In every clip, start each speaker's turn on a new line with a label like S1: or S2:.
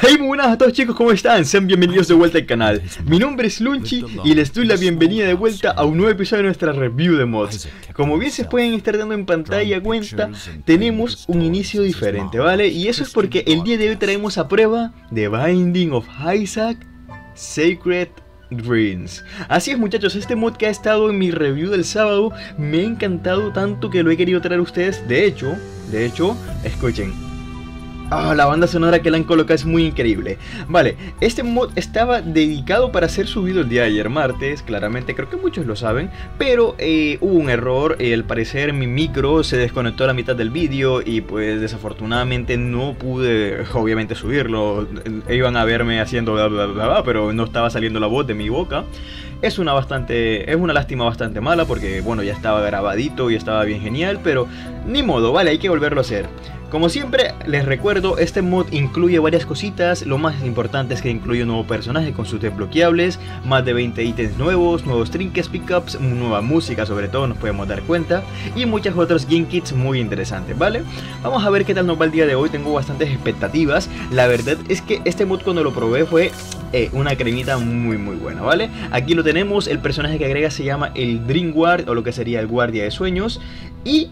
S1: Hey, muy buenas a todos chicos, ¿cómo están? Sean bienvenidos de vuelta al canal. Mi nombre es Lunchi y les doy la bienvenida de vuelta a un nuevo episodio de nuestra review de mods. Como bien se pueden estar dando en pantalla cuenta, tenemos un inicio diferente, ¿vale? Y eso es porque el día de hoy traemos a prueba The Binding of Isaac Sacred Dreams. Así es muchachos, este mod que ha estado en mi review del sábado me ha encantado tanto que lo he querido traer a ustedes. De hecho, de hecho, escuchen. Ah, la banda sonora que le han colocado es muy increíble. Vale, este mod estaba dedicado para ser subido el día de ayer martes, claramente creo que muchos lo saben, pero eh, hubo un error, eh, al parecer mi micro se desconectó a la mitad del vídeo y pues desafortunadamente no pude obviamente subirlo. Iban a verme haciendo bla bla bla, bla pero no estaba saliendo la voz de mi boca. Es una bastante, es una lástima bastante mala porque bueno ya estaba grabadito y estaba bien genial, pero ni modo, vale, hay que volverlo a hacer. Como siempre, les recuerdo, este mod incluye varias cositas, lo más importante es que incluye un nuevo personaje con sus desbloqueables, más de 20 ítems nuevos, nuevos trinkets, pickups, nueva música sobre todo, nos podemos dar cuenta, y muchas otras game kits muy interesantes, ¿vale? Vamos a ver qué tal nos va el día de hoy, tengo bastantes expectativas, la verdad es que este mod cuando lo probé fue eh, una cremita muy muy buena, ¿vale? Aquí lo tenemos, el personaje que agrega se llama el Dream Guard, o lo que sería el guardia de sueños, y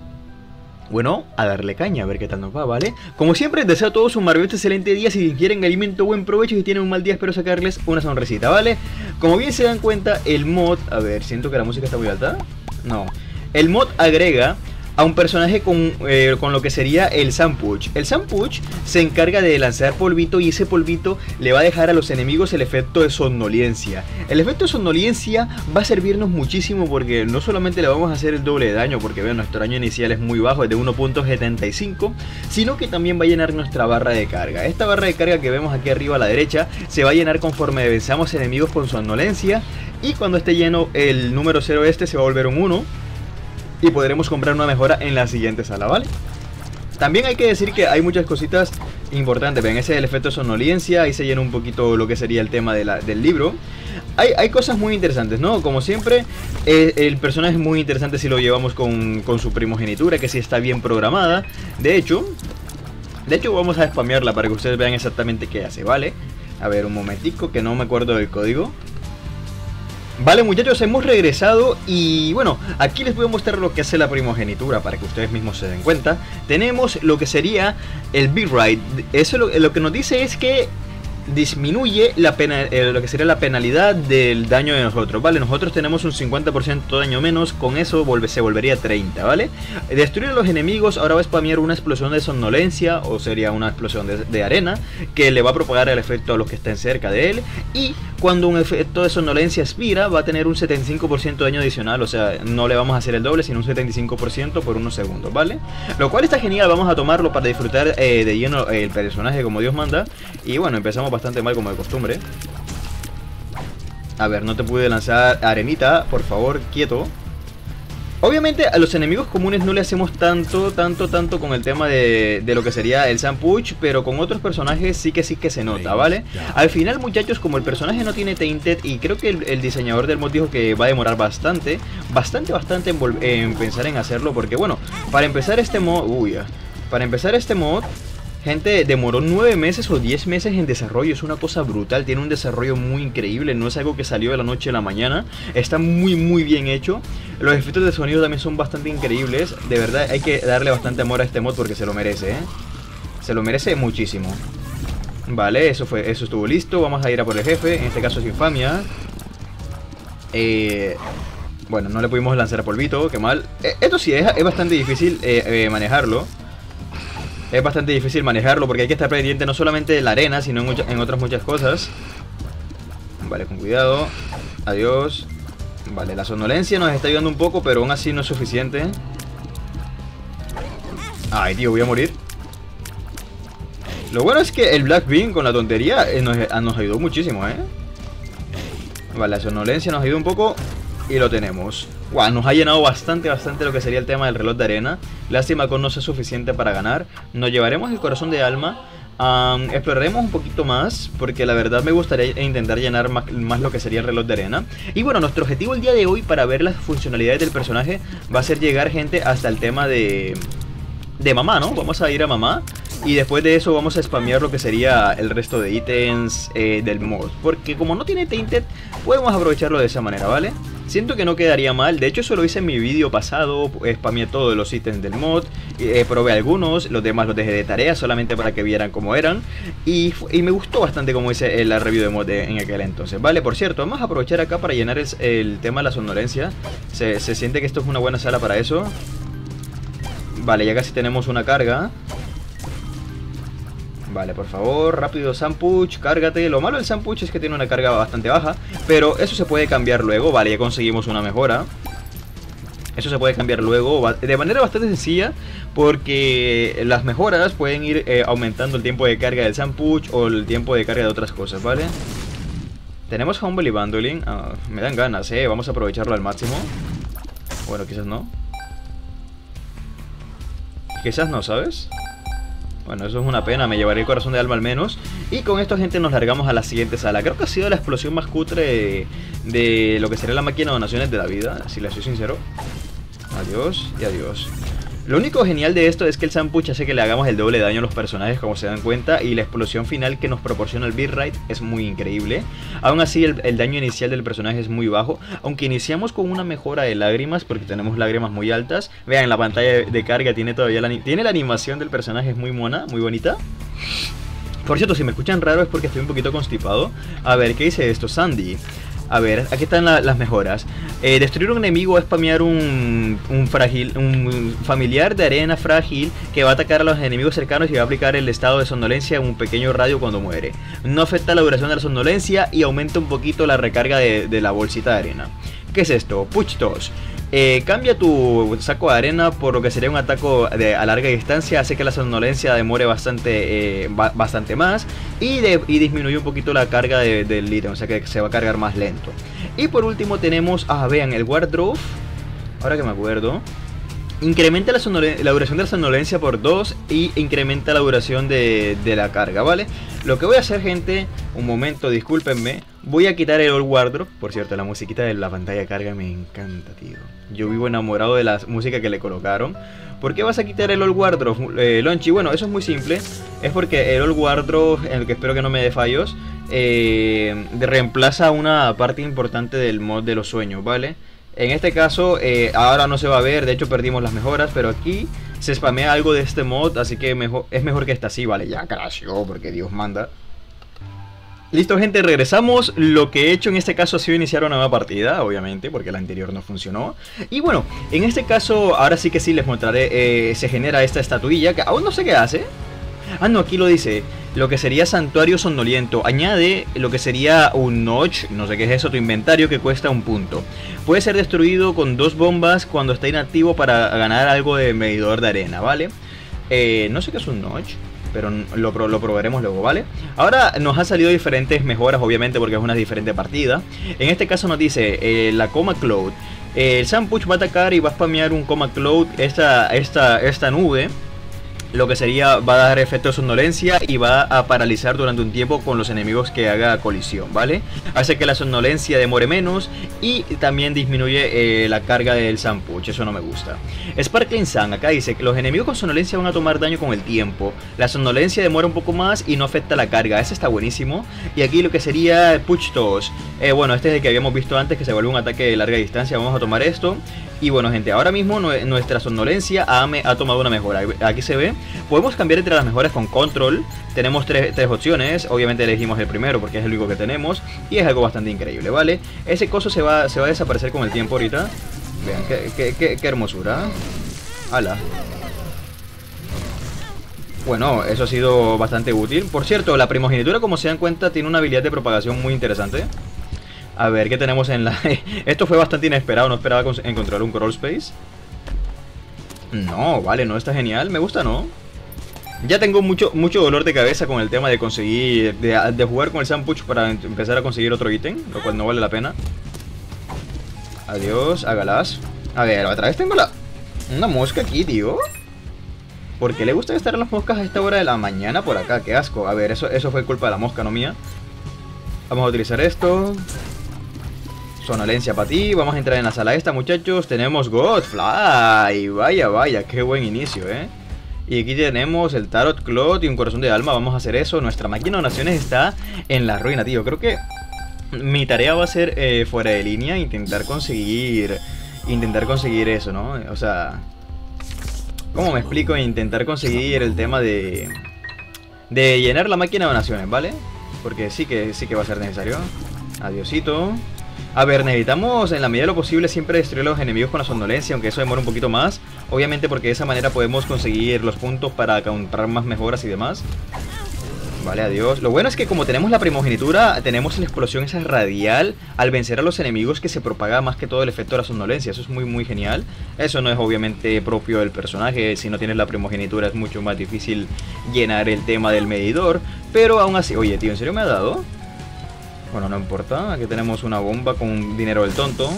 S1: bueno, a darle caña, a ver qué tal nos va, ¿vale? Como siempre, deseo a todos un maravilloso excelente día. Si quieren alimento, buen provecho. Si tienen un mal día, espero sacarles una sonrisita, ¿vale? Como bien se dan cuenta, el mod... A ver, siento que la música está muy alta. No. El mod agrega a un personaje con, eh, con lo que sería el Sampuch. El Sampuch se encarga de lanzar polvito y ese polvito le va a dejar a los enemigos el efecto de somnolencia. El efecto de somnolencia va a servirnos muchísimo porque no solamente le vamos a hacer el doble de daño, porque vean, nuestro daño inicial es muy bajo, es de 1.75, sino que también va a llenar nuestra barra de carga. Esta barra de carga que vemos aquí arriba a la derecha se va a llenar conforme venzamos enemigos con somnolencia y cuando esté lleno el número 0 este se va a volver un 1 y podremos comprar una mejora en la siguiente sala, ¿vale? También hay que decir que hay muchas cositas importantes. Ven, ese es el efecto de sonoliencia. Ahí se llena un poquito lo que sería el tema del libro. Hay, cosas muy interesantes, ¿no? Como siempre, eh, el personaje es muy interesante si lo llevamos con, con, su primogenitura, que sí está bien programada. De hecho, de hecho vamos a spamearla para que ustedes vean exactamente qué hace, ¿vale? A ver, un momentico, que no me acuerdo del código. Vale muchachos, hemos regresado y bueno, aquí les voy a mostrar lo que hace la primogenitura para que ustedes mismos se den cuenta. Tenemos lo que sería el B-Ride. Eso lo que nos dice es que disminuye la pena, eh, lo que sería la penalidad del daño de nosotros, ¿vale? Nosotros tenemos un 50% de daño menos, con eso se volvería 30, ¿vale? Destruir a los enemigos ahora va a spamear una explosión de somnolencia, o sería una explosión de, arena, que le va a propagar el efecto a los que estén cerca de él, y cuando un efecto de somnolencia expira, va a tener un 75% de daño adicional, o sea, no le vamos a hacer el doble, sino un 75% por unos segundos, ¿vale? Lo cual está genial, vamos a tomarlo para disfrutar eh, de lleno el personaje como Dios manda, y bueno, empezamos bastante mal como de costumbre. A ver, no te pude lanzar arenita, por favor, quieto. Obviamente a los enemigos comunes no le hacemos tanto, tanto, tanto con el tema de, lo que sería el Sampuch, pero con otros personajes sí que sí que se nota, ¿vale? Al final muchachos, como el personaje no tiene Tainted y creo que el, diseñador del mod dijo que va a demorar bastante, bastante, bastante en, en pensar en hacerlo, porque bueno, para empezar este mod, uy, para empezar este mod Gente, demoró 9 meses o 10 meses en desarrollo, es una cosa brutal, tiene un desarrollo muy increíble, no es algo que salió de la noche a la mañana, está muy muy bien hecho, los efectos de sonido también son bastante increíbles, de verdad hay que darle bastante amor a este mod porque se lo merece, ¿eh? se lo merece muchísimo. Vale, eso, fue, eso estuvo listo, vamos a ir a por el jefe, en este caso es Infamia. Eh, bueno, no le pudimos lanzar a polvito, qué mal. Eh, esto sí, es, bastante difícil eh, manejarlo es bastante difícil manejarlo porque hay que estar pendiente no solamente de la arena, sino en, otras muchas cosas. Vale, con cuidado. Adiós. Vale, la sonolencia nos está ayudando un poco, pero aún así no es suficiente. Ay, tío, voy a morir. Lo bueno es que el Black Bean con la tontería eh, nos, nos ayudó muchísimo, ¿eh? Vale, la sonolencia nos ayudó un poco y lo tenemos. Wow, nos ha llenado bastante, bastante lo que sería el tema del reloj de arena. Lástima que no sea suficiente para ganar. Nos llevaremos el corazón de alma. exploraremos un poquito más porque la verdad me gustaría intentar llenar más, lo que sería el reloj de arena. Y bueno, nuestro objetivo el día de hoy para ver las funcionalidades del personaje va a ser llegar gente hasta el tema de... de mamá, ¿no? Vamos a ir a mamá y después de eso vamos a spamear lo que sería el resto de ítems eh, del mod. Porque como no tiene Tainted, podemos aprovecharlo de esa manera, ¿vale? Siento que no quedaría mal, de hecho eso lo hice en mi vídeo pasado, spameé todos los ítems del mod, eh, probé algunos, los demás los dejé de tarea solamente para que vieran cómo eran y, me gustó bastante como hice la review de mod en aquel entonces, vale, por cierto, vamos a aprovechar acá para llenar el, tema de la somnolencia, se, se siente que esto es una buena sala para eso, vale, ya casi tenemos una carga, Vale, por favor, rápido Sampuch, cárgate. Lo malo del Sampuch es que tiene una carga bastante baja, pero eso se puede cambiar luego. Vale, ya conseguimos una mejora. Eso se puede cambiar luego de manera bastante sencilla porque las mejoras pueden ir eh, aumentando el tiempo de carga del Sampuch o el tiempo de carga de otras cosas, ¿vale? Tenemos Humble Bundling. Ah, me dan ganas, ¿eh? Vamos a aprovecharlo al máximo. Bueno, quizás no. Quizás no, ¿sabes? Bueno, eso es una pena, me llevaré el corazón de alma al menos. Y con esto, gente, nos largamos a la siguiente sala. Creo que ha sido la explosión más cutre de, lo que sería la máquina de donaciones de la vida, si le soy sincero. Adiós y adiós. Lo único genial de esto es que el Sampuch hace que le hagamos el doble daño a los personajes como se dan cuenta y la explosión final que nos proporciona el Bitrate es muy increíble. Aún así el, daño inicial del personaje es muy bajo, aunque iniciamos con una mejora de lágrimas porque tenemos lágrimas muy altas. Vean, la pantalla de, carga tiene todavía la, tiene la animación del personaje, es muy mona, muy bonita. Por cierto, si me escuchan raro es porque estoy un poquito constipado. A ver, ¿qué dice esto? Sandy. A ver, aquí están las mejoras. Eh, destruir un enemigo es spamear un, un, un familiar de arena frágil que va a atacar a los enemigos cercanos y va a aplicar el estado de somnolencia en un pequeño radio cuando muere. No afecta la duración de la somnolencia y aumenta un poquito la recarga de, de la bolsita de arena. ¿Qué es esto? Push 2. Eh, cambia tu saco de arena por lo que sería un ataque de, a larga distancia, hace que la somnolencia demore bastante, eh, bastante más y, disminuye un poquito la carga del ítem, o sea que se va a cargar más lento. Y por último tenemos, ah, vean, el Wardrobe, ahora que me acuerdo, incrementa la, duración de la somnolencia por 2 y incrementa la duración de, la carga, ¿vale? Lo que voy a hacer, gente, un momento, discúlpenme, Voy a quitar el Old Wardrobe. Por cierto, la musiquita de la pantalla de carga me encanta, tío. Yo vivo enamorado de la música que le colocaron. ¿Por qué vas a quitar el Old Wardrobe, eh, Lonchi? Bueno, eso es muy simple. Es porque el Old Wardrobe, en el que espero que no me dé fallos, eh, reemplaza una parte importante del mod de los sueños, ¿vale? En este caso, eh, ahora no se va a ver, de hecho perdimos las mejoras, pero aquí se spamea algo de este mod, así que es mejor que esta así, ¿vale? Ya crasheó, porque Dios manda. Listo gente, regresamos. Lo que he hecho en este caso ha sido iniciar una nueva partida, obviamente, porque la anterior no funcionó. Y bueno, en este caso, ahora sí que sí les mostraré, eh, se genera esta estatuilla, que aún no sé qué hace. Ah, no, aquí lo dice, lo que sería santuario sonoliento. Añade lo que sería un notch, no sé qué es eso, tu inventario que cuesta un punto. Puede ser destruido con dos bombas cuando está inactivo para ganar algo de medidor de arena, ¿vale? Eh, no sé qué es un notch pero lo, lo, probaremos luego, ¿vale? Ahora nos ha salido diferentes mejoras, obviamente, porque es una diferente partida. En este caso nos dice eh, la Coma Cloud. el Sampuch va a atacar y va a spamear un Coma Cloud, esta, esta, esta nube lo que sería va a dar efecto de somnolencia y va a paralizar durante un tiempo con los enemigos que haga colisión, ¿vale? Hace que la somnolencia demore menos y también disminuye eh, la carga del Sampuch, eso no me gusta. Sparkling Sun, acá dice que los enemigos con somnolencia van a tomar daño con el tiempo, la somnolencia demora un poco más y no afecta la carga, ese está buenísimo. Y aquí lo que sería Push 2, eh, bueno, este es el que habíamos visto antes que se vuelve un ataque de larga distancia, vamos a tomar esto. Y bueno gente, ahora mismo nuestra somnolencia ha, ha tomado una mejora, aquí se ve Podemos cambiar entre las mejores con control. Tenemos tres, opciones. Obviamente elegimos el primero porque es el único que tenemos. Y es algo bastante increíble, ¿vale? Ese coso se va, se va a desaparecer con el tiempo ahorita. Vean, qué, qué, hermosura. ¡Hala! Bueno, eso ha sido bastante útil. Por cierto, la primogenitura, como se dan cuenta, tiene una habilidad de propagación muy interesante. A ver, ¿qué tenemos en la...? Esto fue bastante inesperado, no esperaba encontrar un crawl space. No, vale, no está genial, me gusta, ¿no? Ya tengo mucho, mucho dolor de cabeza con el tema de conseguir, de, jugar con el Sampuch para empezar a conseguir otro ítem, lo cual no vale la pena. Adiós, hágalas. A ver, otra vez tengo la... Una mosca aquí, tío. ¿Por qué le gusta estar las moscas a esta hora de la mañana por acá? Qué asco. A ver, eso, eso fue culpa de la mosca, no mía. Vamos a utilizar esto. Sonolencia para ti. Vamos a entrar en la sala esta, muchachos. Tenemos Godfly. Vaya, vaya, qué buen inicio, ¿eh? Y aquí tenemos el Tarot Clot y un corazón de alma. Vamos a hacer eso. Nuestra máquina de naciones está en la ruina, tío. Creo que mi tarea va a ser eh, fuera de línea intentar conseguir intentar conseguir eso, ¿no? O sea, ¿cómo me explico? Intentar conseguir el tema de de llenar la máquina de naciones, ¿vale? Porque sí que sí que va a ser necesario. Adiosito. A ver, necesitamos en la medida de lo posible siempre destruir a los enemigos con la somnolencia, aunque eso demora un poquito más. Obviamente porque de esa manera podemos conseguir los puntos para comprar más mejoras y demás. Vale, adiós. Lo bueno es que como tenemos la primogenitura, tenemos la explosión esa radial al vencer a los enemigos que se propaga más que todo el efecto de la somnolencia. Eso es muy muy genial. Eso no es obviamente propio del personaje. Si no tienes la primogenitura es mucho más difícil llenar el tema del medidor. Pero aún así... Oye, tío, ¿en serio me ha dado? Bueno, no importa. Aquí tenemos una bomba con dinero del tonto.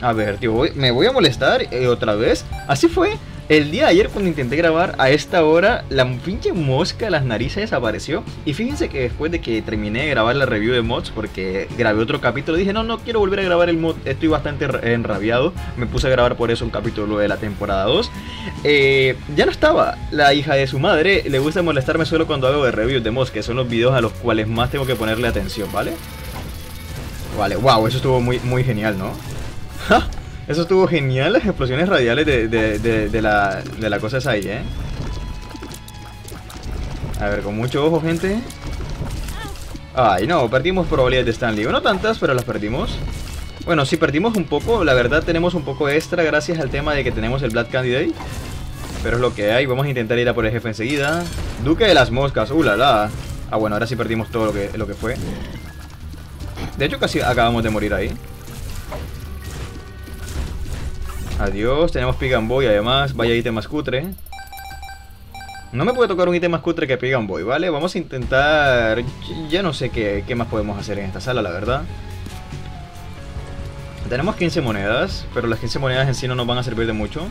S1: A ver, tío, me voy a molestar eh, otra vez. Así fue. El día de ayer cuando intenté grabar a esta hora, la pinche mosca de las narices desapareció. Y fíjense que después de que terminé de grabar la review de mods, porque grabé otro capítulo, dije, no, no quiero volver a grabar el mod, estoy bastante enrabiado. Me puse a grabar por eso un capítulo de la temporada 2. Eh, ya no estaba. La hija de su madre le gusta molestarme solo cuando hago de reviews de mods, que son los videos a los cuales más tengo que ponerle atención, ¿vale? Vale, wow, eso estuvo muy, muy genial, ¿no? Eso estuvo genial, las explosiones radiales de, de, la, de la cosa esa ahí, ¿eh? A ver, con mucho ojo, gente. Ay, no, perdimos probabilidades de Stanley. No tantas, pero las perdimos. Bueno, sí perdimos un poco. La verdad tenemos un poco extra gracias al tema de que tenemos el Blood Candidate. Pero es lo que hay. Vamos a intentar ir a por el jefe enseguida. Duque de las moscas. Uh, la. Ah, bueno, ahora sí perdimos todo lo que, lo que fue. De hecho, casi acabamos de morir ahí. Adiós, tenemos Pigan Boy además, vaya ítem más cutre. No me puede tocar un ítem más cutre que Pigan Boy, ¿vale? Vamos a intentar... Ya no sé qué, qué más podemos hacer en esta sala, la verdad. Tenemos 15 monedas, pero las 15 monedas en sí no nos van a servir de mucho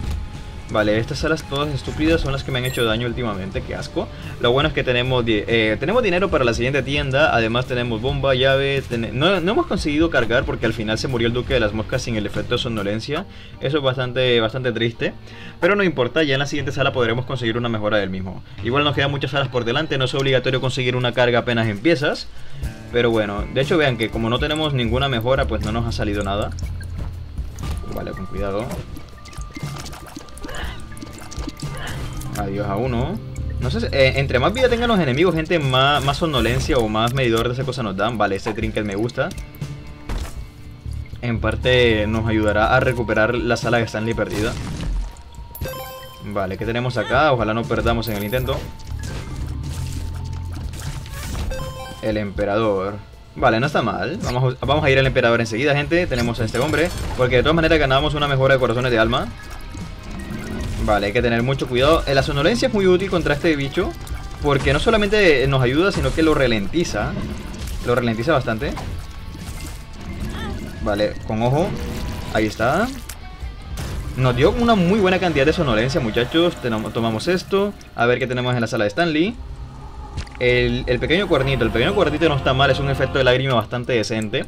S1: Vale, estas salas todas estúpidas son las que me han hecho daño últimamente, qué asco. Lo bueno es que tenemos, eh, tenemos dinero para la siguiente tienda, además tenemos bomba, llave, no, hemos conseguido cargar porque al final se murió el duque de las moscas sin el efecto de somnolencia. Eso es bastante, bastante triste, pero no importa, ya en la siguiente sala podremos conseguir una mejora del mismo. Igual nos quedan muchas salas por delante, no es obligatorio conseguir una carga apenas empiezas. Pero bueno, de hecho vean que como no tenemos ninguna mejora, pues no nos ha salido nada. Vale, con cuidado. Adiós a uno. No sé, eh, entre más vida tengan los enemigos, gente, más, más somnolencia o más medidor de esa cosa nos dan. Vale, este trinket me gusta. En parte nos ayudará a recuperar la sala de Stanley perdida. Vale, ¿qué tenemos acá? Ojalá no perdamos en el intento. El emperador. Vale, no está mal. Vamos, vamos a ir al emperador enseguida, gente. Tenemos a este hombre. Porque de todas maneras ganamos una mejora de corazones de alma. Vale, hay que tener mucho cuidado. La sonolencia es muy útil contra este bicho. Porque no solamente nos ayuda, sino que lo ralentiza. Lo ralentiza bastante. Vale, con ojo. Ahí está. Nos dio una muy buena cantidad de sonolencia, muchachos. tomamos esto. A ver qué tenemos en la sala de Stanley. El, el pequeño cuernito. El pequeño cuernito no está mal. Es un efecto de lágrima bastante decente.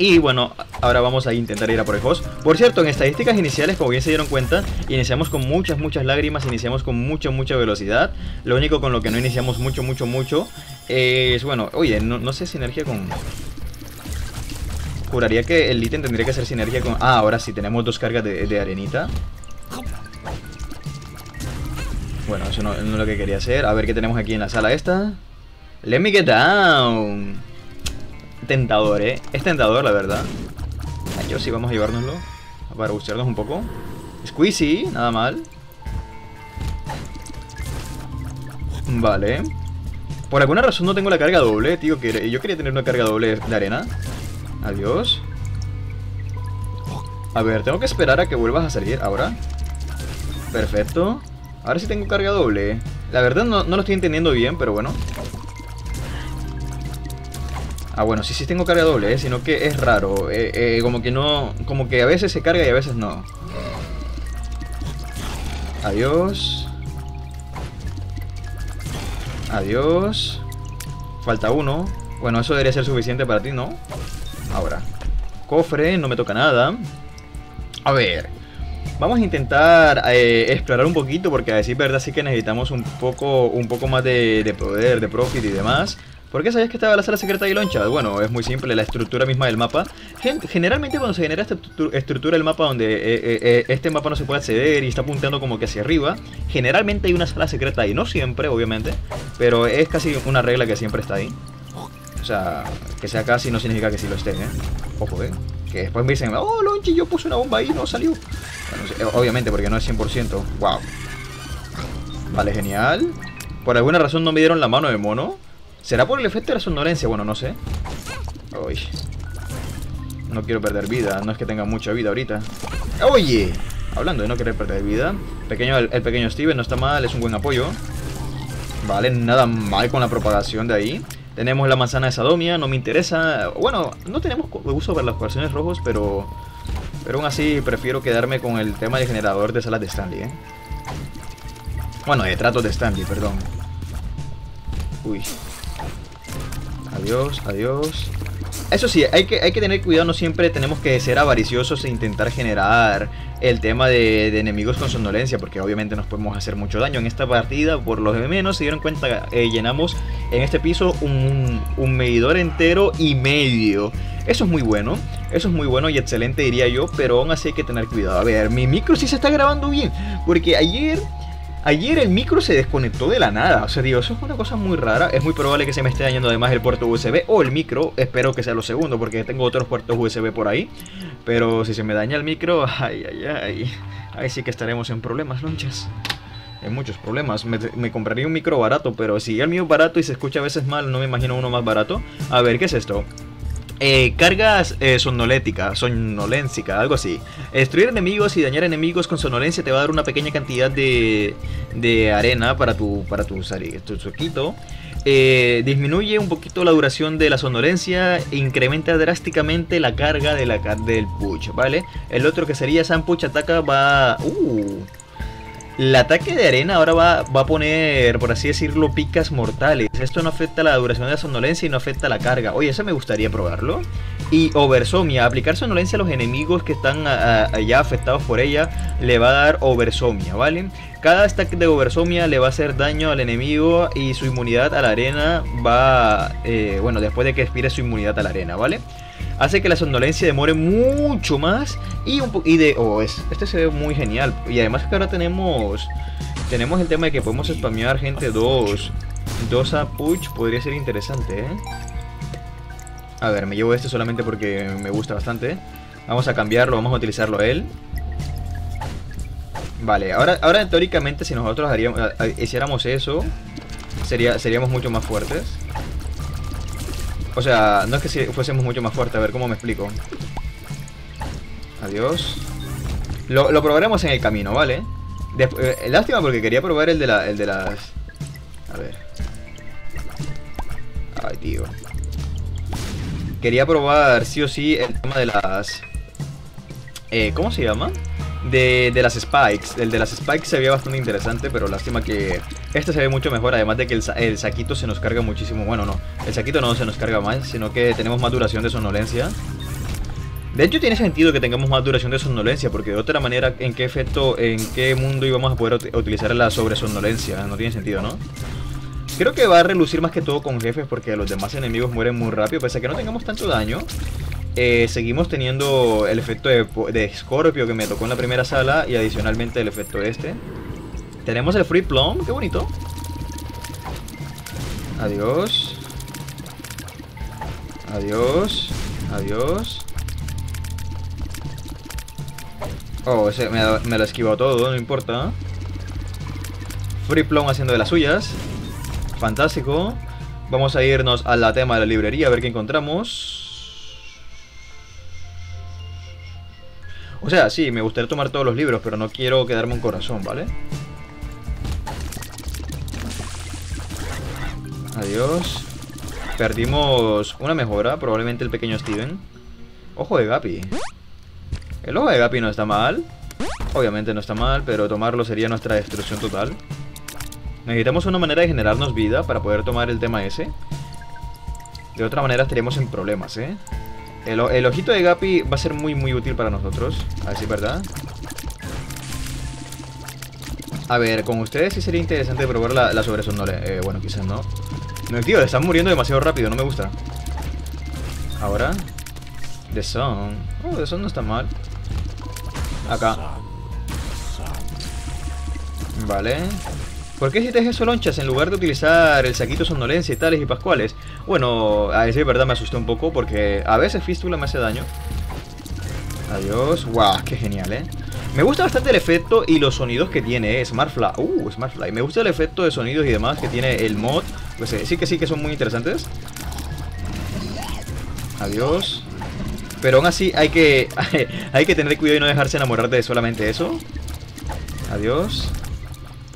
S1: Y bueno, ahora vamos a intentar ir a por el host. Por cierto, en estadísticas iniciales, como bien se dieron cuenta, iniciamos con muchas, muchas lágrimas, iniciamos con mucha, mucha velocidad. Lo único con lo que no iniciamos mucho, mucho, mucho es, bueno, oye, no, sé sinergia con... Juraría que el ítem tendría que ser sinergia con... Ah, ahora sí, tenemos dos cargas de, arenita. Bueno, eso no, no es lo que quería hacer. A ver qué tenemos aquí en la sala esta. Let me get down tentador, ¿eh? Es tentador, la verdad. Yo sí vamos a llevárnoslo. Para bucearnos un poco. Squeezy, nada mal. Vale. Por alguna razón no tengo la carga doble, tío. Que yo quería tener una carga doble de arena. Adiós. A ver, tengo que esperar a que vuelvas a salir ahora. Perfecto. Ahora sí tengo carga doble. La verdad no, no lo estoy entendiendo bien, pero bueno. Ah, bueno, sí, sí tengo carga doble, ¿eh? sino que es raro. Eh, eh, como que no... Como que a veces se carga y a veces no. Adiós. Adiós. Falta uno. Bueno, eso debería ser suficiente para ti, ¿no? Ahora. Cofre, no me toca nada. A ver. Vamos a intentar eh, explorar un poquito porque a decir verdad sí que necesitamos un poco, un poco más de, de poder, de profit y demás. ¿Por qué sabías que estaba la sala secreta de Loncha? Bueno, es muy simple, la estructura misma del mapa. generalmente cuando se genera esta estructura del mapa donde eh, eh, eh, este mapa no se puede acceder y está apuntando como que hacia arriba, generalmente hay una sala secreta ahí. No siempre, obviamente, pero es casi una regla que siempre está ahí. O sea, que sea casi no significa que sí lo esté, ¿eh? Ojo, ¿eh? Que después me dicen, oh, Lonchi, yo puse una bomba ahí y no salió. obviamente, porque no es 100%. Wow. Vale, genial. Por alguna razón no me dieron la mano de mono. ¿Será por el efecto de la somnolencia? Bueno, no sé. Uy. No quiero perder vida, no es que tenga mucha vida ahorita. ¡Oye! Hablando de no querer perder vida. Pequeño, el, pequeño Steven no está mal, es un buen apoyo. Vale, nada mal con la propagación de ahí. Tenemos la manzana de Sadomia, no me interesa. Bueno, no tenemos uso para las corazones rojos, pero... Pero aún así prefiero quedarme con el tema de generador de salas de Stanley, ¿eh? Bueno, de tratos de Stanley, perdón. Uy, Adiós, adiós. Eso sí, hay que, hay que tener cuidado, no siempre tenemos que ser avariciosos e intentar generar el tema de, enemigos con somnolencia, porque obviamente nos podemos hacer mucho daño en esta partida. Por lo menos, se dieron cuenta, eh, llenamos en este piso un, un medidor entero y medio. Eso es muy bueno, eso es muy bueno y excelente diría yo, pero aún así hay que tener cuidado. A ver, mi micro sí se está grabando bien, porque ayer Ayer el micro se desconectó de la nada, o sea, digo, eso es una cosa muy rara. Es muy probable que se me esté dañando además el puerto USB o el micro. Espero que sea lo segundo, porque tengo otros puertos USB por ahí. Pero si se me daña el micro, ay, ay, ay. Ahí sí que estaremos en problemas, lonchas. En muchos problemas. Me, me, compraría un micro barato, pero si el mío es barato y se escucha a veces mal, no me imagino uno más barato. A ver, ¿qué es esto? Eh, cargas eh, somnolética, algo así. Destruir enemigos y dañar enemigos con somnolencia te va a dar una pequeña cantidad de, de arena para tu, para tu, tu eh, disminuye un poquito la duración de la somnolencia, incrementa drásticamente la carga de la, del push, ¿vale? El otro que sería San Puch ataca va... Uh, el ataque de arena ahora va, a poner, por así decirlo, picas mortales. Esto no afecta la duración de la somnolencia y no afecta la carga. Oye, eso me gustaría probarlo. Y Oversomia, aplicar somnolencia a los enemigos que están ya afectados por ella, le va a dar Oversomia, ¿vale? Cada stack de Oversomia le va a hacer daño al enemigo y su inmunidad a la arena va, eh, bueno, después de que expire su inmunidad a la arena, ¿vale? Hace que la somnolencia demore mucho más y un y de oh es, este se ve muy genial y además que ahora tenemos tenemos el tema de que podemos spamear gente dos dos a push podría ser interesante ¿eh? a ver me llevo este solamente porque me gusta bastante vamos a cambiarlo vamos a utilizarlo él Vale, ahora, ahora teóricamente si nosotros haríamos, hiciéramos eso, sería, seríamos mucho más fuertes. O sea, no es que si fuésemos mucho más fuertes, a ver cómo me explico. Adiós. Lo, probaremos en el camino, ¿vale? Eh, lástima porque quería probar el de, la, el de las... A ver. Ay, tío. Quería probar sí o sí el tema de las... Eh, ¿Cómo se llama? De, las spikes. El de las spikes se veía bastante interesante, pero lástima que este se ve mucho mejor. Además de que el, saquito se nos carga muchísimo. Bueno, no, el saquito no se nos carga más, sino que tenemos más duración de somnolencia. De hecho tiene sentido que tengamos más duración de somnolencia, porque de otra manera, ¿en qué efecto, en qué mundo íbamos a poder utilizar la sobresomnolencia? No tiene sentido, ¿no? Creo que va a relucir más que todo con jefes, porque los demás enemigos mueren muy rápido, pese a que no tengamos tanto daño. Eh, seguimos teniendo el efecto de, de, Scorpio que me tocó en la primera sala y adicionalmente el efecto este. Tenemos el Free Plum, qué bonito. Adiós. Adiós. Adiós. Oh, me, me lo ha esquivado todo, no importa. Free Plum haciendo de las suyas. Fantástico. Vamos a irnos a la tema de la librería a ver qué encontramos. O sea, sí, me gustaría tomar todos los libros, pero no quiero quedarme un corazón, ¿vale? Adiós. Perdimos una mejora, probablemente el pequeño Steven. Ojo de Gapi. El ojo de Gapi no está mal. Obviamente no está mal, pero tomarlo sería nuestra destrucción total. Necesitamos una manera de generarnos vida para poder tomar el tema ese. De otra manera estaríamos en problemas, ¿eh? El, ojito de Gapi va a ser muy muy útil para nosotros. A ver si es verdad. A ver, con ustedes sí sería interesante probar la, la Eh, bueno, quizás no. No, tío, están muriendo demasiado rápido, no me gusta. Ahora. The Sun. Oh, The Sun no está mal. Acá. Vale. ¿Por qué hiciste eso, lonchas, en lugar de utilizar el saquito somnolencia y tales y pascuales? Bueno, a decir verdad me asusté un poco porque a veces Fístula me hace daño. Adiós. Guau, qué genial, ¿eh? Me gusta bastante el efecto y los sonidos que tiene, ¿eh? Smartfly. Uh, Smartfly. Me gusta el efecto de sonidos y demás que tiene el mod. Pues eh, sí que sí que son muy interesantes. Adiós. Pero aún así hay que, hay que tener cuidado y no dejarse enamorar de solamente eso. Adiós.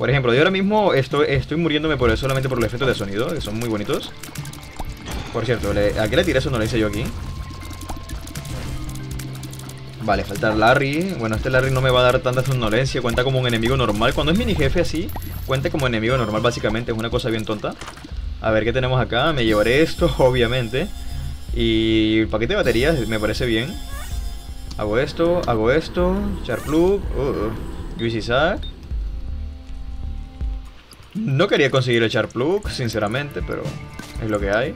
S1: Por ejemplo, yo ahora mismo estoy, muriéndome por, solamente por el efecto de sonido, que son muy bonitos. Por cierto, ¿a qué le tiré eso? No yo aquí. Vale, falta Larry. Bueno, este Larry no me va a dar tanta somnolencia. Cuenta como un enemigo normal. Cuando es mini jefe así, cuenta como enemigo normal básicamente. Es una cosa bien tonta. A ver, ¿qué tenemos acá? Me llevaré esto, obviamente. Y el paquete de baterías me parece bien. Hago esto, hago esto. Charplug. Uh, Isaac. No quería conseguir el Charplug, sinceramente, pero es lo que hay.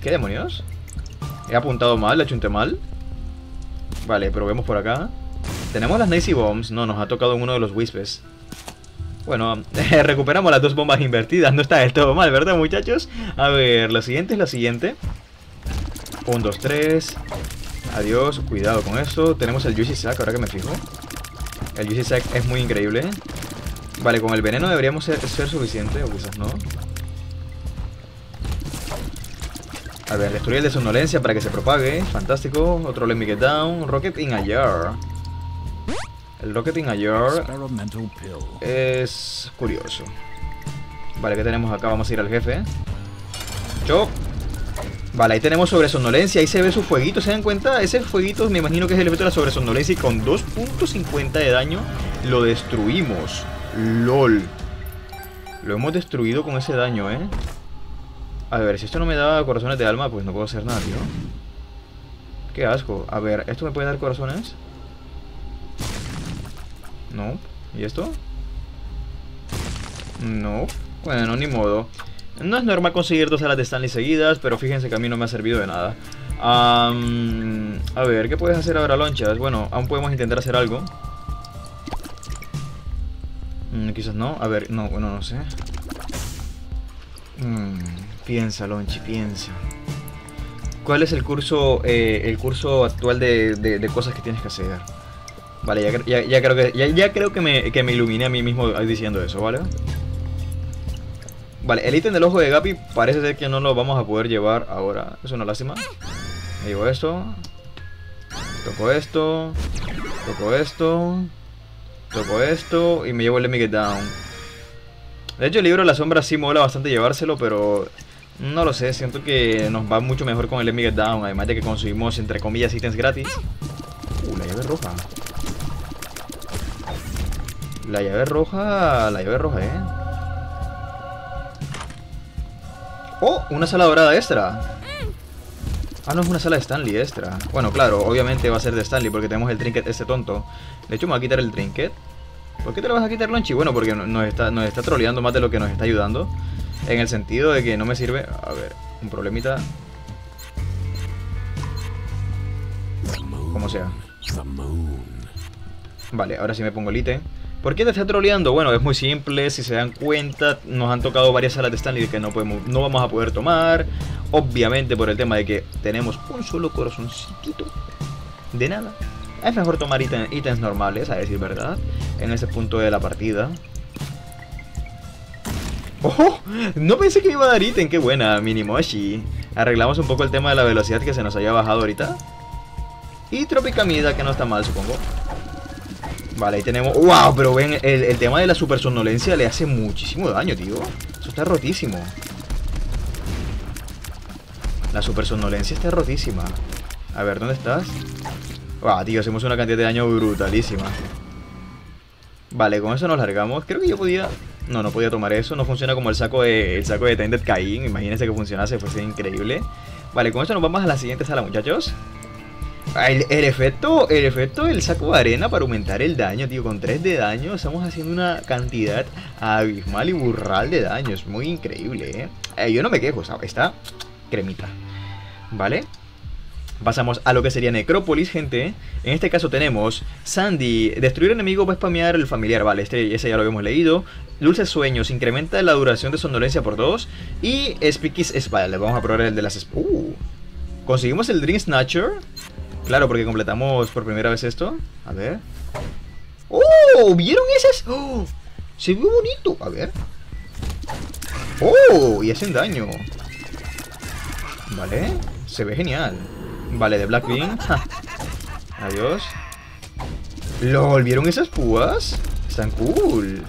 S1: ¿Qué demonios? He apuntado mal, le chunté mal. Vale, probemos por acá. Tenemos las Nacy Bombs. No, nos ha tocado uno de los Wispes. Bueno, recuperamos las dos bombas invertidas. No está del todo mal, ¿verdad, muchachos? A ver, la siguiente es la siguiente. 1, 2, 3. Adiós, cuidado con esto. Tenemos el Juicy Sack, ahora que me fijo. El Juicy Sack es muy increíble. Vale, con el veneno deberíamos ser, suficiente, o quizás no. A ver, destruir el de somnolencia para que se propague. Fantástico. Otro Let Me Get Down. Rocket in a Jar. El Rocket in a Jar es curioso. Vale, ¿qué tenemos acá? Vamos a ir al jefe. Chop. Vale, ahí tenemos sobresomnolencia. Ahí se ve su fueguito, ¿se dan cuenta? Ese fueguito me imagino que es el efecto de la sobresomnolencia. Y con 2.50 de daño lo destruimos. LOL. Lo hemos destruido con ese daño, ¿eh? A ver, si esto no me da corazones de alma, pues no puedo hacer nada, tío. Qué asco. A ver, ¿esto me puede dar corazones? No. ¿Y esto? No. Bueno, ni modo. No es normal conseguir dos alas de Stanley seguidas, pero fíjense que a mí no me ha servido de nada. a ver, ¿qué puedes hacer ahora, lonchas? Bueno, aún podemos intentar hacer algo. Mm, quizás no. A ver, no, bueno, no sé. Mm, piensa, Lonchi, piensa. ¿Cuál es el curso, eh, el curso actual de cosas que tienes que hacer? Vale, ya, creo que ya, creo que me, que me iluminé a mí mismo diciendo eso, ¿vale? Vale, el ítem del ojo de Gapi parece ser que no lo vamos a poder llevar ahora. Es una lástima. Me llevo esto. Toco esto. Toco esto. Toco esto. Y me llevo el Get Down. De hecho, el libro de la sombra sí mola bastante llevárselo, pero... No lo sé, siento que nos va mucho mejor con el Get Down. Además de que conseguimos, entre comillas, ítems gratis. Uh, la llave roja. La llave roja... La llave roja, ¿eh? ¡Oh! Una sala dorada extra. Ah, no, es una sala de Stanley extra. Bueno, claro, obviamente va a ser de Stanley porque tenemos el trinket este tonto. De hecho, me va a quitar el trinket. ¿Por qué te lo vas a quitar, Lonchi? Bueno, porque nos está, nos está troleando más de lo que nos está ayudando. En el sentido de que no me sirve... A ver, un problemita. Como sea. Vale, ahora sí me pongo el ítem. ¿Por qué te está troleando? Bueno, es muy simple, si se dan cuenta, nos han tocado varias salas de Stanley que no, podemos, no vamos a poder tomar. Obviamente por el tema de que tenemos un solo corazoncito de nada. Es mejor tomar ítems normales, a decir verdad, en ese punto de la partida. ¡Oh! No pensé que iba a dar ítem, qué buena, Minimoshi. Arreglamos un poco el tema de la velocidad que se nos había bajado ahorita. Y Tropicamida, que no está mal, supongo. Vale, ahí tenemos... ¡Wow! Pero ven, el, tema de la super somnolencia le hace muchísimo daño, tío. Eso está rotísimo. La super somnolencia está rotísima. A ver, ¿dónde estás? ¡Wow, tío! Hacemos una cantidad de daño brutalísima. Vale, con eso nos largamos. Creo que yo podía... No, no podía tomar eso. No funciona como el saco de, el saco de Tended Cain. Imagínense que funcionase, fuese increíble. Vale, con eso nos vamos a la siguiente sala, muchachos. El, el, efecto, el efecto del saco de arena para aumentar el daño, tío. Con 3 de daño estamos haciendo una cantidad abismal y burral de daño. Es muy increíble, ¿eh? eh yo no me quejo, ¿sabes? Está cremita. ¿Vale? Pasamos a lo que sería Necrópolis, gente. En este caso tenemos Sandy, destruir enemigo va a spamear el familiar, vale, este, ese ya lo habíamos leído. Dulces sueños, incrementa la duración de somnolencia por 2. Y Spikis es, vale, vamos a probar el de las... Uh, conseguimos el Dream Snatcher. Claro, porque completamos por primera vez esto. A ver. ¡Oh! ¿Vieron esas? ¡Oh! Se ve bonito. A ver. ¡Oh! Y hacen daño. Vale. Se ve genial. Vale, de Blackwing. Adiós. LOL, ¿vieron esas púas? Están cool.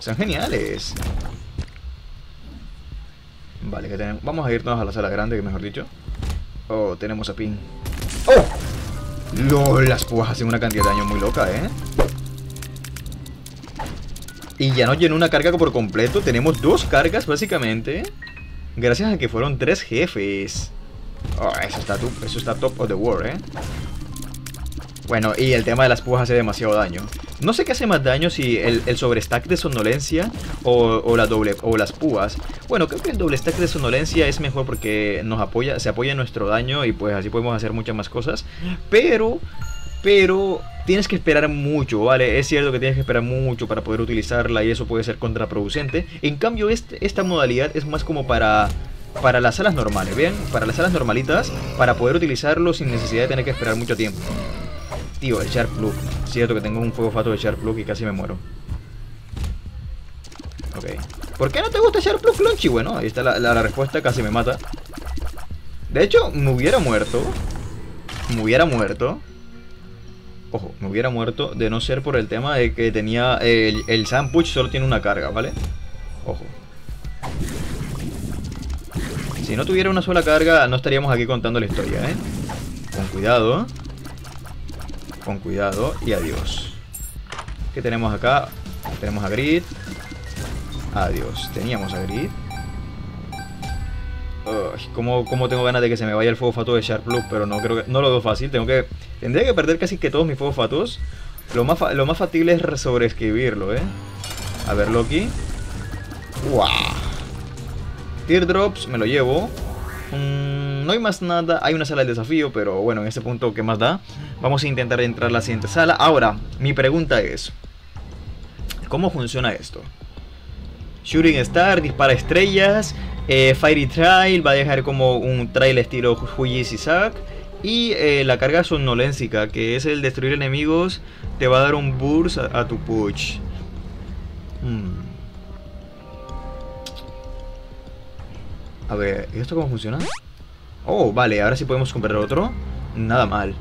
S1: Están geniales. Vale, que tenemos. Vamos a irnos a la sala grande, que mejor dicho. Oh, tenemos a Pin. ¡Oh! LOL, las púas hacen una cantidad de daño muy loca, ¿eh? Y ya nos llenó una carga por completo. Tenemos dos cargas, básicamente. Gracias a que fueron tres jefes. Oh, eso está, eso está top of the world, ¿eh? Bueno, y el tema de las púas hace demasiado daño. No sé qué hace más daño si el, el sobrestack de somnolencia o, la doble, o las púas. Bueno, creo que el doble stack de somnolencia es mejor porque nos apoya, se apoya en nuestro daño y pues así podemos hacer muchas más cosas. Pero, pero tienes que esperar mucho, ¿vale? Es cierto que tienes que esperar mucho para poder utilizarla y eso puede ser contraproducente. En cambio, este, esta modalidad es más como para para las salas normales, ¿bien? Para las salas normalitas, para poder utilizarlo sin necesidad de tener que esperar mucho tiempo. Tío, el Sharp Plug. Cierto que tengo un fuego fato de Sharp Plug y casi me muero. Ok. ¿Por qué no te gusta Sharp Plug, Clonchy? Bueno, ahí está la, respuesta, casi me mata. De hecho, me hubiera muerto. Me hubiera muerto. Ojo, me hubiera muerto de no ser por el tema de que tenía el, el Sandpuch solo tiene una carga, ¿vale? Ojo. Si no tuviera una sola carga, no estaríamos aquí contando la historia, ¿eh? Con cuidado. Con cuidado y adiós. ¿Qué tenemos acá? Tenemos a Grid. Adiós. Teníamos a Grid. ¿cómo, tengo ganas de que se me vaya el fuego fato de Sharp Loop? Pero no creo que. No lo veo fácil. Tengo que. Tendría que perder casi que todos mis fuegos fatos. Lo más, lo más factible es sobreescribirlo, ¿eh? A ver, Loki. ¡Wow! Teardrops, me lo llevo. Mm, no hay más nada, hay una sala de desafío, pero bueno, en este punto, ¿qué más da? Vamos a intentar entrar a la siguiente sala. Ahora, mi pregunta es, ¿cómo funciona esto? Shooting Star, dispara estrellas, eh, Fiery Trail, va a dejar como un trail estilo y Zack. Y eh, la carga somnolénsica, que es el destruir enemigos, te va a dar un burst a, tu push. Hmm. A ver, ¿y esto cómo funciona? Oh, vale, ahora sí podemos comprar otro Nada mal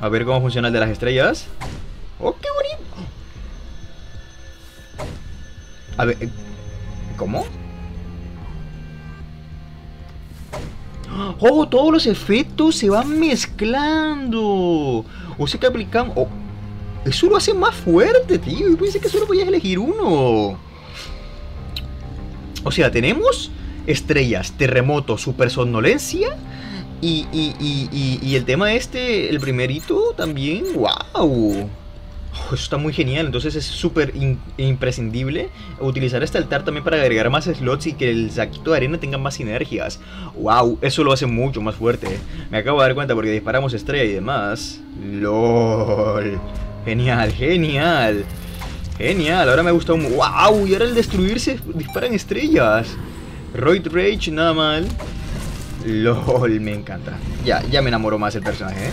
S1: A ver cómo funciona el de las estrellas ¡Oh, qué bonito! A ver, ¿cómo? ¡Oh, todos los efectos se van mezclando! O sea que aplicamos... Oh, eso lo hace más fuerte, tío Yo pensé que solo podías elegir uno o sea, tenemos estrellas, terremoto, super somnolencia. Y, y, el tema este, el primerito también, wow. eso está muy genial, entonces es súper imprescindible utilizar este altar también para agregar más slots y que el saquito de arena tenga más sinergias. Wow, eso lo hace mucho más fuerte. Me acabo de dar cuenta porque disparamos estrella y demás. LOL. Genial, genial. Genial, ahora me ha gustado un... ¡Wow! Y ahora el destruirse disparan estrellas. Roid Rage, nada mal. LOL, me encanta. Ya, ya me enamoró más el personaje, ¿eh?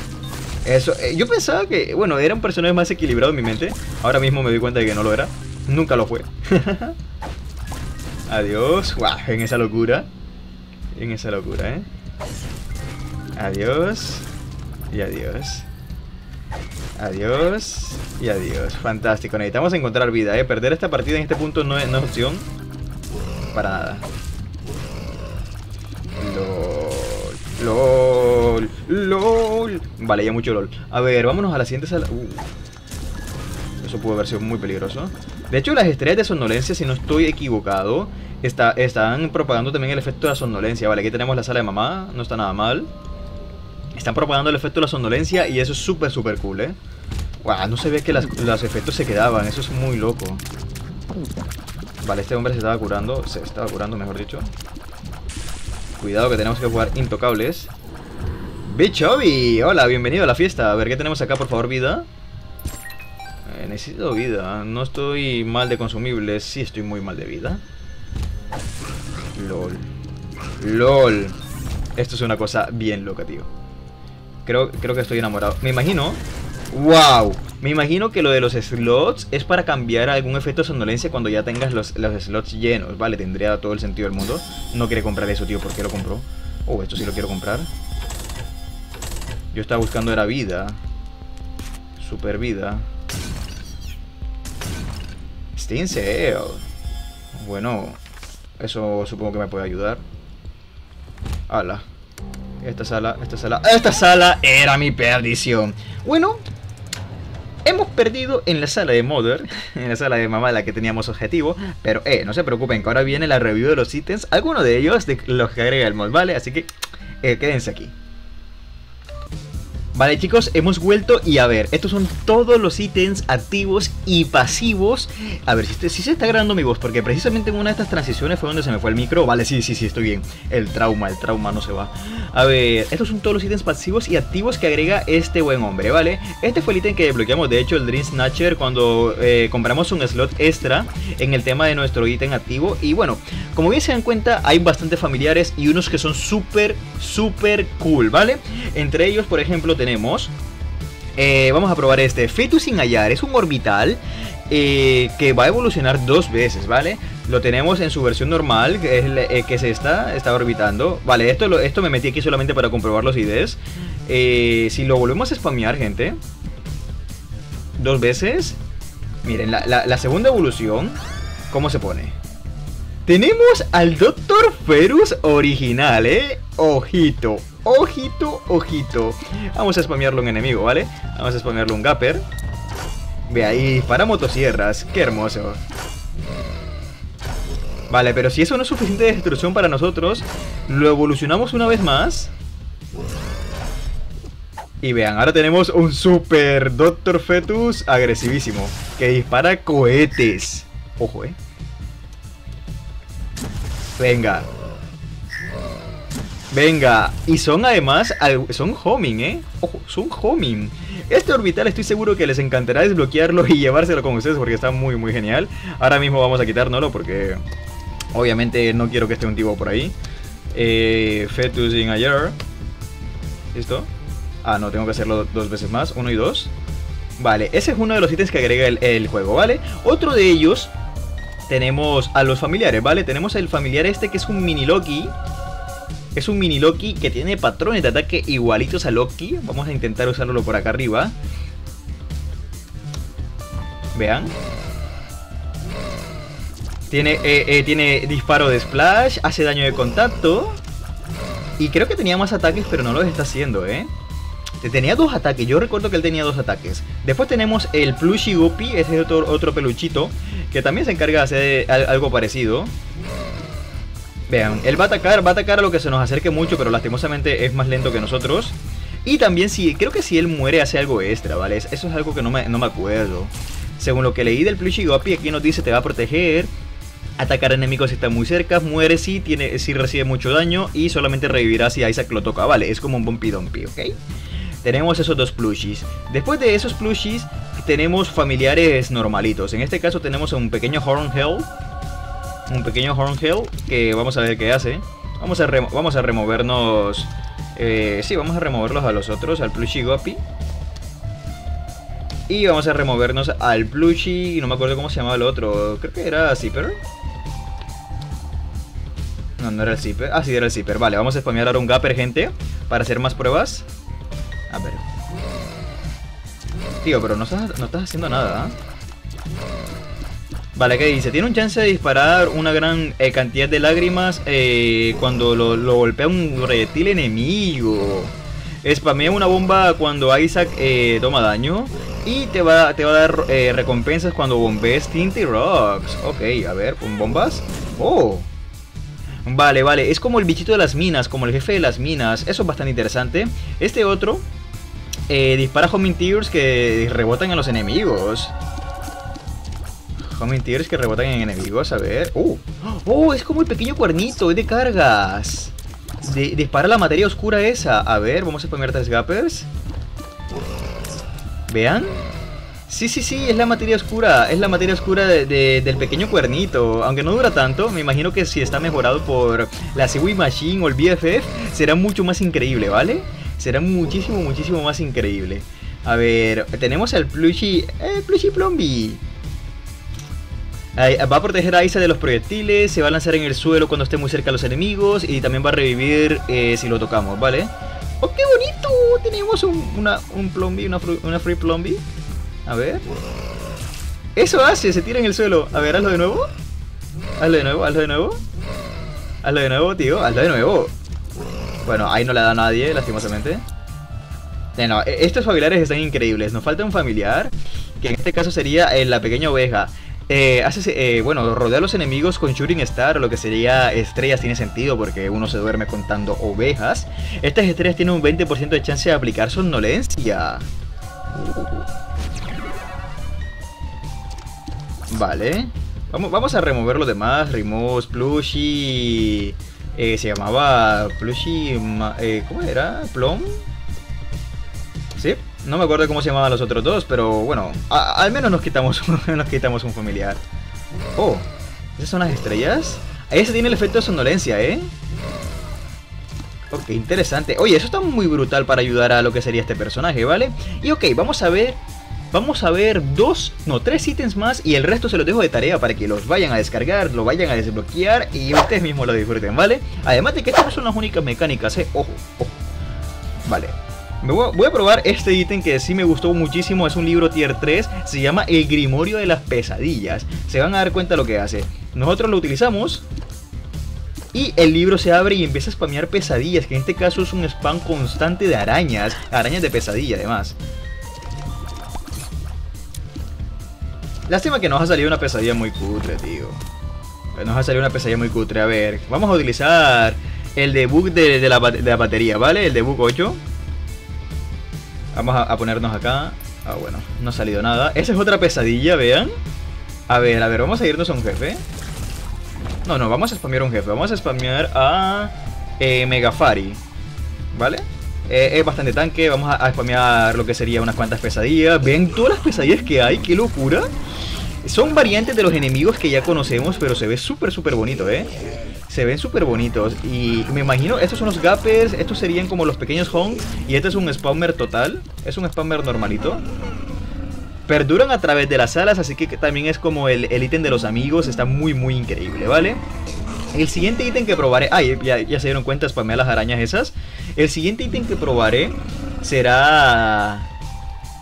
S1: Eso, eh, yo pensaba que, bueno, era un personaje más equilibrado en mi mente. Ahora mismo me doy cuenta de que no lo era. Nunca lo fue. Adiós. En esa locura. En esa locura, ¿eh? Adiós. Y adiós. Adiós y adiós. Fantástico. Necesitamos encontrar vida, ¿eh? Perder esta partida en este punto no es, opción. Para nada. LOL. LOL. Vale, ya mucho LOL. A ver, vámonos a la siguiente sala. Uh. Eso pudo haber sido muy peligroso. De hecho, las estrellas de somnolencia, si no estoy equivocado, está, están propagando también el efecto de la somnolencia. Vale, aquí tenemos la sala de mamá. No está nada mal. Están propagando el efecto de la somnolencia y eso es súper, súper cool, ¿eh? Wow, no se ve que los efectos se quedaban, eso es muy loco. Vale, este hombre se estaba curando, se estaba curando, mejor dicho. Cuidado que tenemos que jugar intocables. Bichobi, hola, bienvenido a la fiesta. A ver, ¿qué tenemos acá, por favor, vida? Eh, necesito vida, no estoy mal de consumibles, sí estoy muy mal de vida. LOL. LOL. Esto es una cosa bien loca, tío. Creo, creo que estoy enamorado. Me imagino... ¡Wow! Me imagino que lo de los slots es para cambiar algún efecto de somnolencia cuando ya tengas los, los slots llenos, ¿vale? Tendría todo el sentido del mundo. No quiere comprar eso, tío. ¿Por qué lo compró? Oh, esto sí lo quiero comprar. Yo estaba buscando era vida. Super vida. Steam Sale. Bueno, eso supongo que me puede ayudar. Hala. Esta sala, esta sala, esta sala era mi perdición. Bueno, hemos perdido en la sala de Mother, en la sala de mamá la que teníamos objetivo, pero eh, no se preocupen que ahora viene la review de los ítems, algunos de ellos de los que agrega el mod, ¿vale? Así que eh, quédense aquí. Vale chicos, hemos vuelto y a ver, estos son todos los ítems activos y pasivos. A ver, si, si, se está grabando mi voz, porque precisamente en una de estas transiciones fue donde se me fue el micro. Vale, sí, sí, sí, estoy bien. El trauma, el trauma no se va. A ver, estos son todos los ítems pasivos y activos que agrega este buen hombre, ¿vale? Este fue el ítem que desbloqueamos, de hecho, el Dream Snatcher Cuando eh, compramos un slot extra en el tema de nuestro ítem activo. Y bueno, como bien se dan cuenta, hay bastantes familiares y unos que son súper, súper cool, ¿vale? Entre ellos, por ejemplo, tenemos Eh, vamos a probar este. Fetus sin hallar. Es un orbital eh, que va a evolucionar dos veces, ¿vale? Lo tenemos en su versión normal, que es, eh, se está, orbitando. Vale, esto, esto me metí aquí solamente para comprobar los IDs. si lo volvemos a spamear, gente. Dos veces. Miren, la segunda evolución, ¿cómo se pone? Tenemos al Doctor Ferus original, ¿eh? Ojito, ojito, ojito. Vamos a spamearlo un enemigo, ¿vale? Vamos a spamearlo un Gapper. Ve ahí, para motosierras. Qué hermoso. Vale, pero si eso no es suficiente de destrucción para nosotros, lo evolucionamos una vez más. Y vean, ahora tenemos un super Doctor Fetus agresivísimo, que dispara cohetes. Ojo, eh. Venga, Venga, y son además, son homing, ¿eh? Ojo, son homing. Este orbital estoy seguro que les encantará desbloquearlo y llevárselo con ustedes porque está muy, muy genial. Ahora mismo vamos a quitárnoslo porque obviamente no quiero que esté un tipo por ahí. Eh, fetus in ayer. ¿Listo? Ah, no, tengo que hacerlo dos veces más, uno y dos. Vale, ese es uno de los ítems que agrega el, el juego, ¿vale? Otro de ellos tenemos a los familiares, ¿vale? Tenemos el familiar este que es un mini Loki es un mini Loki que tiene patrones de ataque igualitos a Loki. Vamos a intentar usarlo por acá arriba. Vean. Tiene, eh, eh, tiene disparo de splash, hace daño de contacto. Y creo que tenía más ataques, pero no los está haciendo, ¿eh? Tenía dos ataques, yo recuerdo que él tenía dos ataques. Después tenemos el Plushy Guppy, ese es otro, otro peluchito, que también se encarga de hacer algo parecido. Vean, él va a atacar, va a atacar a lo que se nos acerque mucho, pero lastimosamente es más lento que nosotros. Y también si, creo que si él muere hace algo extra, ¿vale? Eso es algo que no me, no me acuerdo. Según lo que leí del Plushy Guppy, aquí nos dice te va a proteger, atacar enemigos si está muy cerca, muere si, tiene, si recibe mucho daño y solamente revivirá si Isaac lo toca, ¿vale? Es como un Bumpy Dumpy, ¿ok? Tenemos esos dos plushies. Después de esos plushies tenemos familiares normalitos. En este caso tenemos un pequeño Hornhell un pequeño Hornhill que vamos a ver qué hace. Vamos a, vamos a removernos... Eh, sí, vamos a removerlos a los otros, al Plushy Guppy. Y vamos a removernos al Plushy... No me acuerdo cómo se llamaba el otro. Creo que era Zipper. No, no era el Zipper. Ah, sí, era el Zipper. Vale, vamos a spamear ahora un Gapper, gente. Para hacer más pruebas. Pero no estás, no estás haciendo nada, ¿eh? Vale, ¿qué dice? Tiene un chance de disparar una gran eh, cantidad de lágrimas eh, cuando lo, golpea un proyectil enemigo. Spamea una bomba cuando Isaac eh, toma daño. Y te va, te va a dar recompensas cuando bombees Tinty Rocks. Ok, a ver, ¿con bombas? Oh. Vale, vale, es como el bichito de las minas, como el jefe de las minas. Eso es bastante interesante. Este otro eh, dispara homing tears que rebotan a los enemigos. Homing tears que rebotan en enemigos, a ver. ¡Uh! ¡Oh! Es como el pequeño cuernito, es de cargas. dispara la materia oscura esa. A ver, vamos a poner tres gappers. Vean. Sí, sí, sí, es la materia oscura. Es la materia oscura del pequeño cuernito. Aunque no dura tanto, me imagino que si está mejorado por la Seaweed Machine o el BFF, será mucho más increíble, ¿vale? Será muchísimo, muchísimo más increíble. A ver, tenemos al Plushy. ¡Eh, Plushy Plombi! Va a proteger a Isa de los proyectiles, se va a lanzar en el suelo cuando esté muy cerca de los enemigos y también va a revivir eh, si lo tocamos, ¿vale? ¡Oh, qué bonito! Tenemos un, una, un plombi, una, una free plombi. A ver. Eso hace, se tira en el suelo. A ver, hazlo de nuevo. Hazlo de nuevo, hazlo de nuevo. Hazlo de nuevo, tío. Hazlo de nuevo. Bueno, ahí no le da a nadie, lastimosamente. No, e, estos familiares están increíbles. Nos falta un familiar, que en este caso sería eh, la pequeña oveja. Eh, hace, eh, bueno, rodea a los enemigos con Shooting Star, lo que sería estrellas tiene sentido porque uno se duerme contando ovejas. Estas estrellas tienen un 20% de chance de aplicar somnolencia. Vale. Vamos, vamos a remover lo demás. Remove Plushy. Eh, se llamaba Plushy. Eh, ¿Cómo era? ¿Plum? ¿Sí? No me acuerdo cómo se llamaban los otros dos, pero bueno, al menos nos quitamos, nos quitamos un familiar. Oh, ¿esas son las estrellas? Ahí se tiene el efecto de somnolencia, ¿eh? Ok, interesante. Oye, eso está muy brutal para ayudar a lo que sería este personaje, ¿vale? Y ok, vamos a ver... Vamos a ver dos, no, tres ítems más y el resto se los dejo de tarea para que los vayan a descargar, lo vayan a desbloquear y ustedes mismos lo disfruten, ¿vale? Además de que estas no son las únicas mecánicas, ¿eh? Ojo, ojo. Vale, voy, a, probar este ítem que sí me gustó muchísimo. Es un libro tier 3. Se llama El Grimorio de las Pesadillas. Se van a dar cuenta lo que hace. Nosotros lo utilizamos. Y el libro se abre y empieza a spamear pesadillas. Que en este caso es un spam constante de arañas. Arañas de pesadilla además. Lástima que nos ha salido una pesadilla muy cutre, tío. Nos ha salido una pesadilla muy cutre. A ver, vamos a utilizar el debug de, la, batería, ¿vale? El debug 8. Vamos a, ponernos acá. Ah, bueno, no ha salido nada. Esa es otra pesadilla, vean. A ver, a ver, vamos a irnos a un jefe. No, no, vamos a spamear un jefe. Vamos a spamear a eh, Megafari. ¿Vale? Eh, es bastante tanque. Vamos a, a spamear lo que sería unas cuantas pesadillas. Ven todas las pesadillas que hay. ¡Qué locura! Son variantes de los enemigos que ya conocemos, pero se ve súper, súper bonito, ¿eh? Se ven súper bonitos. Y me imagino, estos son los gappers, estos serían como los pequeños honks. Y este es un spawner total. Es un spawner normalito. Perduran a través de las alas, así que también es como el, ítem de los amigos. Está muy, muy increíble, ¿vale? El siguiente ítem que probaré... Ay, ya, se dieron cuenta, spamé las arañas esas. El siguiente ítem que probaré será...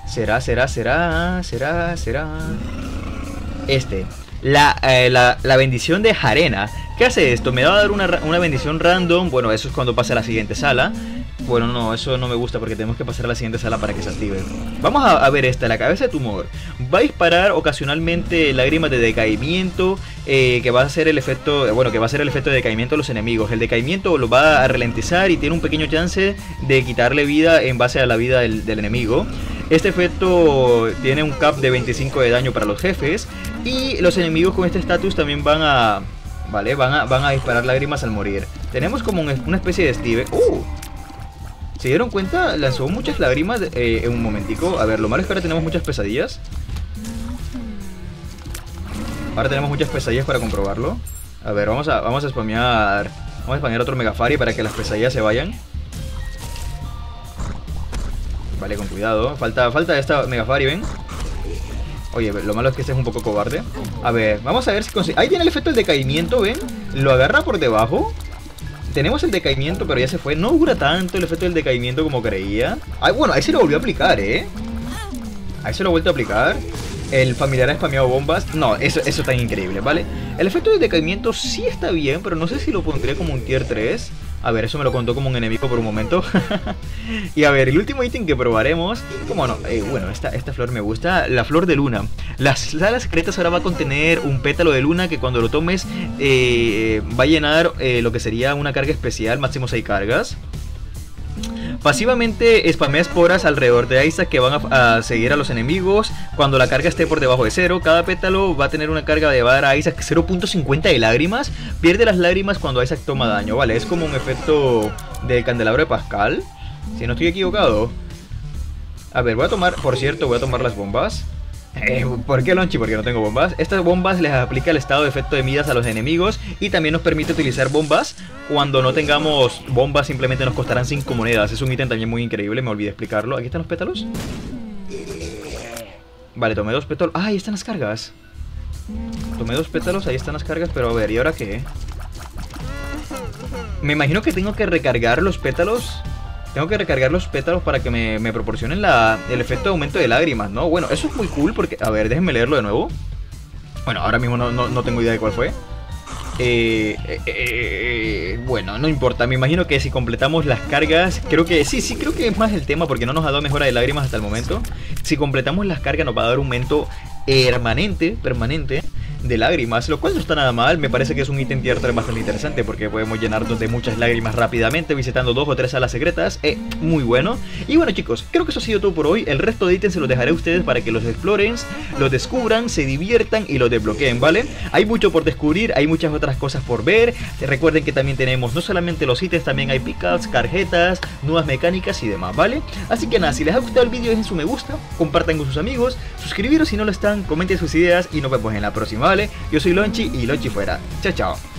S1: Será, será, será, será, será... Este. Eh, la, la, bendición de Jarena. ¿Qué hace esto? Me va a dar una, una, bendición random. Bueno, eso es cuando pase a la siguiente sala. Bueno, no, eso no me gusta porque tenemos que pasar a la siguiente sala para que se active. Vamos a, ver esta, la cabeza de tumor. Va a disparar ocasionalmente lágrimas de decaimiento, eh, que va a ser el efecto, bueno, que va a ser el efecto de decaimiento de los enemigos. El decaimiento lo va a ralentizar y tiene un pequeño chance de quitarle vida en base a la vida del, del enemigo. Este efecto tiene un cap de 25 de daño para los jefes y los enemigos con este estatus también van a, vale, van a, van a disparar lágrimas al morir. Tenemos como una especie de Steve. ¡Uh! ¿Se dieron cuenta? Lanzó muchas lágrimas eh, en un momentico. A ver, lo malo es que ahora tenemos muchas pesadillas. Ahora tenemos muchas pesadillas para comprobarlo. A ver, vamos a, vamos a spamear. Vamos a spamear otro Megafari para que las pesadillas se vayan. Vale, con cuidado. Falta, falta esta Megafari, ¿ven? Oye, lo malo es que este es un poco cobarde. A ver, vamos a ver si consigue... Ahí tiene el efecto del decaimiento, ¿ven? Lo agarra por debajo. Tenemos el decaimiento, pero ya se fue. No dura tanto el efecto del decaimiento como creía. Ay, bueno, ahí se lo volvió a aplicar, ¿eh? Ahí se lo ha vuelto a aplicar. El familiar ha spameado bombas. No, eso, eso está increíble, ¿vale? El efecto del decaimiento sí está bien, pero no sé si lo pondría como un tier 3. A ver, eso me lo contó como un enemigo por un momento. y a ver, el último ítem que probaremos. Como no? Eh, bueno, esta, esta flor me gusta. La flor de luna. Las salas secretas ahora va a contener un pétalo de luna que cuando lo tomes eh, va a llenar eh, lo que sería una carga especial, máximo 6 cargas. Pasivamente spamea esporas alrededor de Isaac que van a, seguir a los enemigos. Cuando la carga esté por debajo de cero, cada pétalo va a tener una carga de dar a Isaac 0.50 de lágrimas. Pierde las lágrimas cuando Isaac toma daño, ¿vale? Es como un efecto del candelabro de Pascal. Si no estoy equivocado. A ver, voy a tomar, por cierto, voy a tomar las bombas. Eh, ¿Por qué Lonchi? Porque no tengo bombas. Estas bombas les aplica el estado de efecto de midas a los enemigos y también nos permite utilizar bombas. Cuando no tengamos bombas simplemente nos costarán 5 monedas. Es un ítem también muy increíble, me olvidé explicarlo. Aquí están los pétalos. Vale, tomé dos pétalos. Ah, ahí están las cargas. Tomé dos pétalos, ahí están las cargas, pero a ver, ¿y ahora qué? Me imagino que tengo que recargar los pétalos tengo que recargar los pétalos para que me, proporcionen el efecto de aumento de lágrimas, ¿no? Bueno, eso es muy cool porque... A ver, déjenme leerlo de nuevo. Bueno, ahora mismo no, tengo idea de cuál fue. Eh, eh, eh, bueno, no importa, me imagino que si completamos las cargas, creo que sí, sí, creo que es más el tema porque no nos ha dado mejora de lágrimas hasta el momento. Si completamos las cargas nos va a dar un aumento permanente, permanente de lágrimas, lo cual no está nada mal, me parece que es un ítem tier bastante interesante porque podemos llenarnos de muchas lágrimas rápidamente visitando dos o tres salas secretas, eh, muy bueno. Y bueno chicos, creo que eso ha sido todo por hoy, el resto de ítems se los dejaré a ustedes para que los exploren, los descubran, se diviertan y los desbloqueen, ¿vale? Hay mucho por descubrir, hay muchas otras cosas por ver, recuerden que también tenemos no solamente los ítems, también hay pickups, tarjetas, nuevas mecánicas y demás, ¿vale? Así que nada, si les ha gustado el vídeo dejen su me gusta, compartan con sus amigos, suscribiros si no lo están, comenten sus ideas y nos vemos en la próxima, Yo soy Lonchi y Lonchi fuera. Chao, chao.